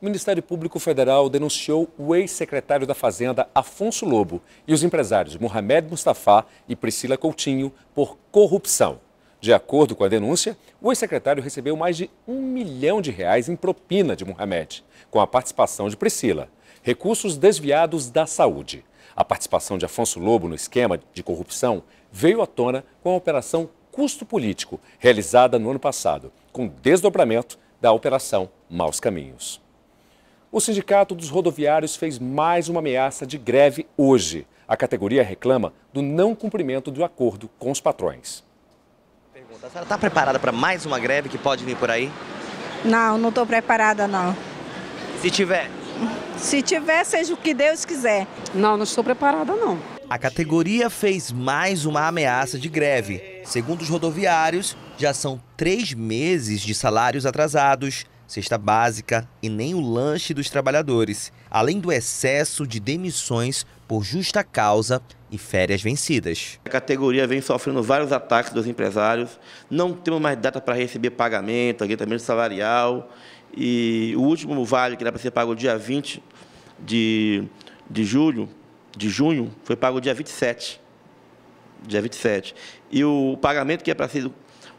o Ministério Público Federal denunciou o ex-secretário da Fazenda, Afonso Lobo, e os empresários Mohamed Mustafa e Priscila Coutinho por corrupção. De acordo com a denúncia, o ex-secretário recebeu mais de um milhão de reais em propina de Mohamed, com a participação de Priscila. Recursos desviados da saúde. A participação de Afonso Lobo no esquema de corrupção veio à tona com a Operação Custo Político, realizada no ano passado, com desdobramento da Operação Maus Caminhos. O Sindicato dos Rodoviários fez mais uma ameaça de greve hoje. A categoria reclama do não cumprimento do acordo com os patrões. Pergunta, a senhora está preparada para mais uma greve que pode vir por aí? Não, não estou preparada não. Se tiver? Se tiver, seja o que Deus quiser. Não, não estou preparada não. A categoria fez mais uma ameaça de greve. Segundo os rodoviários, já são três meses de salários atrasados, cesta básica e nem o lanche dos trabalhadores, além do excesso de demissões por justa causa e férias vencidas. A categoria vem sofrendo vários ataques dos empresários, não temos mais data para receber pagamento, aguentamento salarial, e o último vale, que era para ser pago dia 20 de, de julho, de junho, foi pago dia 27. Dia 27. E o pagamento que é para ser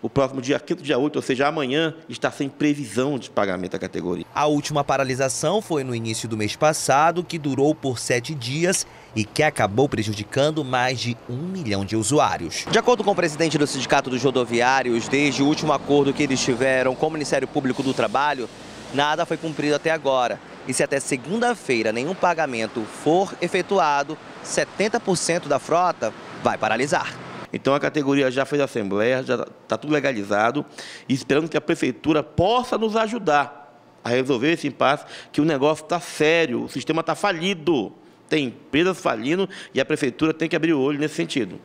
o próximo dia 5 dia 8, ou seja, amanhã, está sem previsão de pagamento da categoria. A última paralisação foi no início do mês passado, que durou por sete dias e que acabou prejudicando mais de um milhão de usuários. De acordo com o presidente do Sindicato dos Rodoviários, desde o último acordo que eles tiveram com o Ministério Público do Trabalho, nada foi cumprido até agora. E se até segunda-feira nenhum pagamento for efetuado, 70% da frota vai paralisar. Então a categoria já fez assembleia, já está tudo legalizado, e esperando que a prefeitura possa nos ajudar a resolver esse impasse, que o negócio está sério, o sistema está falido. Tem empresas falindo e a prefeitura tem que abrir o olho nesse sentido.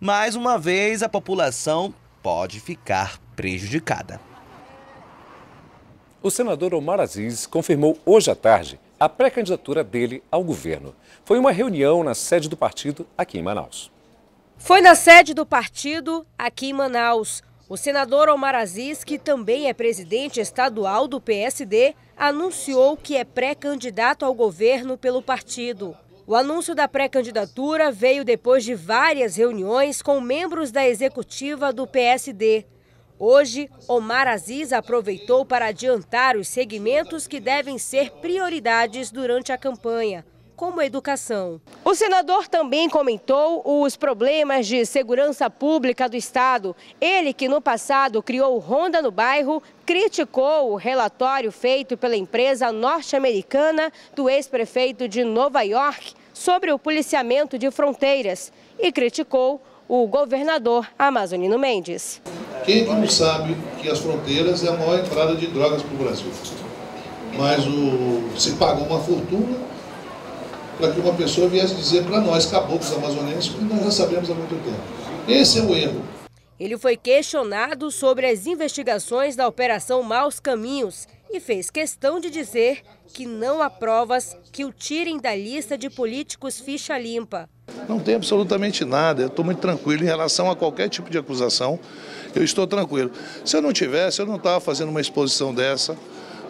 Mais uma vez, a população pode ficar prejudicada. O senador Omar Aziz confirmou hoje à tarde a pré-candidatura dele ao governo. Foi uma reunião na sede do partido aqui em Manaus. Foi na sede do partido aqui em Manaus. O senador Omar Aziz, que também é presidente estadual do PSD, anunciou que é pré-candidato ao governo pelo partido. O anúncio da pré-candidatura veio depois de várias reuniões com membros da executiva do PSD. Hoje, Omar Aziz aproveitou para adiantar os segmentos que devem ser prioridades durante a campanha, como a educação. O senador também comentou os problemas de segurança pública do Estado. Ele, que no passado criou Ronda no Bairro, criticou o relatório feito pela empresa norte-americana do ex-prefeito de Nova York sobre o policiamento de fronteiras e criticou o governador Amazonino Mendes. Quem que não sabe que as fronteiras é a maior entrada de drogas para o Brasil? Mas o, se pagou uma fortuna para que uma pessoa viesse dizer para nós, caboclos amazonenses, que nós já sabemos há muito tempo. Esse é o erro. Ele foi questionado sobre as investigações da Operação Maus Caminhos e fez questão de dizer que não há provas que o tirem da lista de políticos ficha limpa. Não tem absolutamente nada, eu estou muito tranquilo em relação a qualquer tipo de acusação, eu estou tranquilo. Se eu não tivesse, eu não estava fazendo uma exposição dessa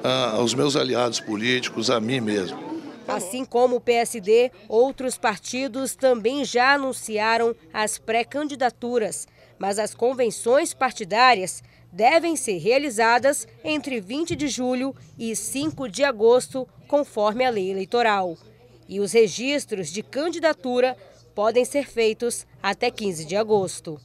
ah, aos meus aliados políticos, a mim mesmo. Assim como o PSD, outros partidos também já anunciaram as pré-candidaturas, mas as convenções partidárias devem ser realizadas entre 20 de julho e 5 de agosto, conforme a lei eleitoral. E os registros de candidatura podem ser feitos até 15 de agosto.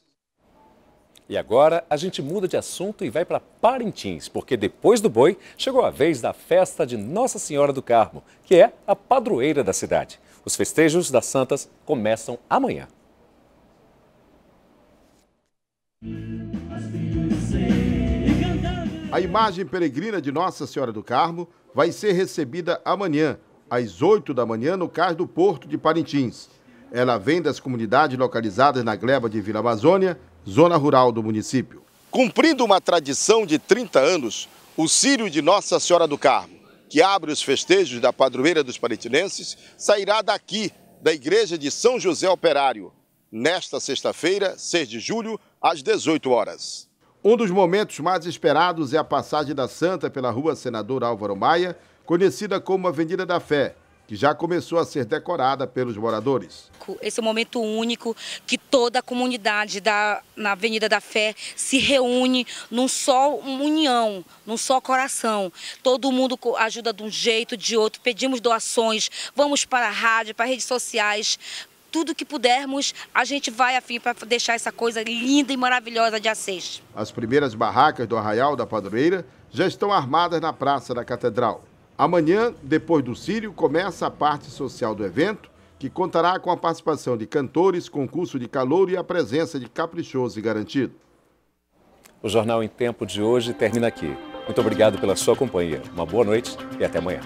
E agora a gente muda de assunto e vai para Parintins, porque depois do boi chegou a vez da festa de Nossa Senhora do Carmo, que é a padroeira da cidade. Os festejos das Santas começam amanhã. A imagem peregrina de Nossa Senhora do Carmo vai ser recebida amanhã, às 8 da manhã, no Cais do Porto de Parintins. Ela vem das comunidades localizadas na gleba de Vila Amazônia, zona rural do município. Cumprindo uma tradição de 30 anos, o Círio de Nossa Senhora do Carmo, que abre os festejos da padroeira dos parintinenses, sairá daqui, da igreja de São José Operário, nesta sexta-feira, 6 de julho, às 18 horas. Um dos momentos mais esperados é a passagem da Santa pela rua Senador Álvaro Maia, conhecida como Avenida da Fé, que já começou a ser decorada pelos moradores. Esse é um momento único que toda a comunidade da, na Avenida da Fé se reúne num só união, num só coração. Todo mundo ajuda de um jeito, de outro, pedimos doações, vamos para a rádio, para redes sociais, tudo que pudermos, a gente vai afim para deixar essa coisa linda e maravilhosa de Assis. As primeiras barracas do Arraial da Padroeira já estão armadas na Praça da Catedral. Amanhã, depois do Sírio, começa a parte social do evento, que contará com a participação de cantores, concurso de calor e a presença de caprichoso e garantido. O Jornal em Tempo de hoje termina aqui. Muito obrigado pela sua companhia. Uma boa noite e até amanhã.